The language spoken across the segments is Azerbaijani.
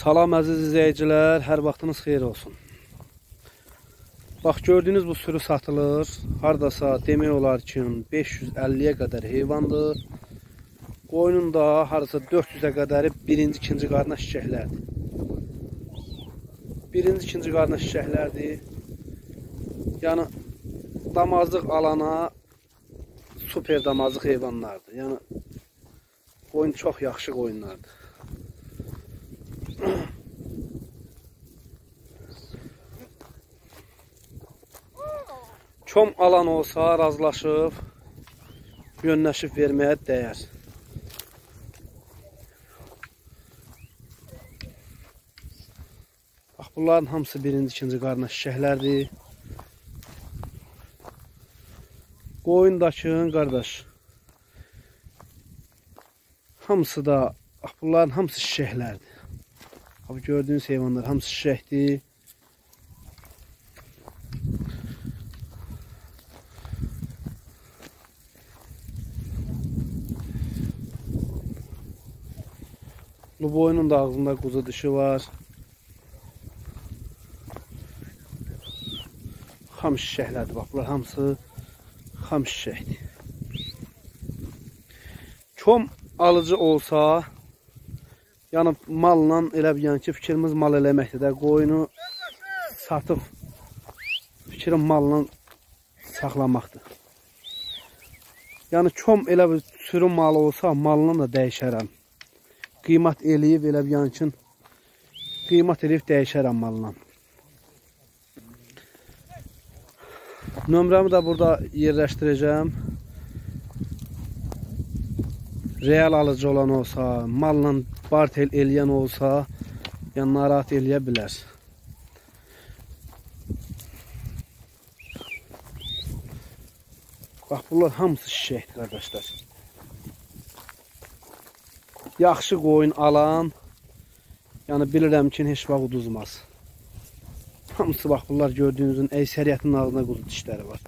Salam əziz izləyicilər, hər vaxtınız xeyir olsun. Bax, gördüyünüz bu sürü satılır. Hardasa demək olar ki, 550-yə qədər heyvandır. Qoyunun da hardasa 400-ə qədəri birinci, ikinci qarına şişəklərdir. Birinci, ikinci qarına şişəklərdir. Yəni, damazlıq alana super damazlıq heyvanlardır. Yəni, qoyun çox yaxşı qoyunlardır. Kom alan olsa razılaşıb, yönləşib verməyə dəyər. Bax, bunların hamısı birinci, ikinci qarına şişəklərdir. Qoyundakın, qardaş, hamısı da, bax, bunların hamısı şişəklərdir. Abi gördüğünüz heyvanlar hamısı şişəkdir. Bu boynun da ağzında quzu dişi var. Xam şişəklərdir. Bax, bunlar hamısı xam şişəkdir. Kom alıcı olsa, yəni malla elə bir yəni ki, fikrimiz mal eləməkdir də, qoyunu satıb fikrim malla saxlamaqdır. Yəni kom elə bir sürü malı olsa, malla da dəyişərəm qiymət eləyib elə bir yankin qiymət eləyib dəyişərəm malla. Nömrəmi də burada yerləşdirəcəm. Real alıcı olan olsa, malla bartel eləyən olsa, yəni narahat eləyə bilər. Bax, bunlar hamısı şişəkdir, qardaşlar yaxşı qoyun alan, yəni bilirəm ki, heç vaxt uduzmaz. Hamısı bax, bunlar gördüyünüzün əksəriyyətinin ağzına quzu dişləri var.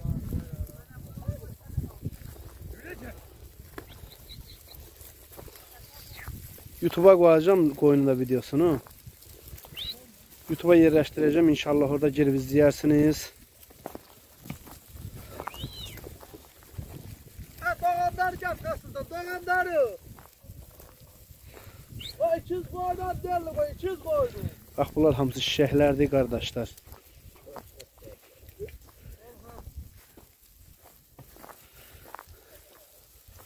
YouTube'a qoyacağım qoyunun da videosunu. YouTube'a yerləşdirəcəm. İnşallah orada girib izləyərsiniz. Ha, doğanlar gəl qasında, doğanları. O 200 qoydan deyil, o 200 qoydu. Bax, bunlar hamısı şişəklərdir, qardaşlar.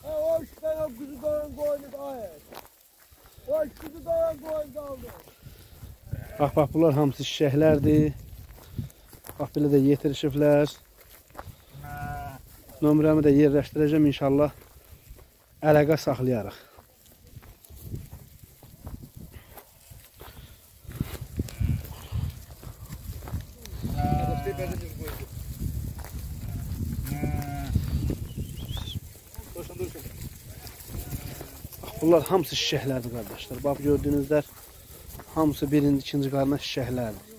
Ha, o üç tane kuzu doğan koyunu ayet. O üç kuzu doğan koyun kaldı. Bax, bax, bunlar hamısı şişəklərdir. Bax, belə də yetirişiblər. Nömrəmi də yerləşdirəcəm inşallah. Əlaqə saxlayarıq. Bunlar hamısı şişəklərdir qardaşlar. Bax gördüyünüzlər hamısı birinci, ikinci qarına şişəklərdir.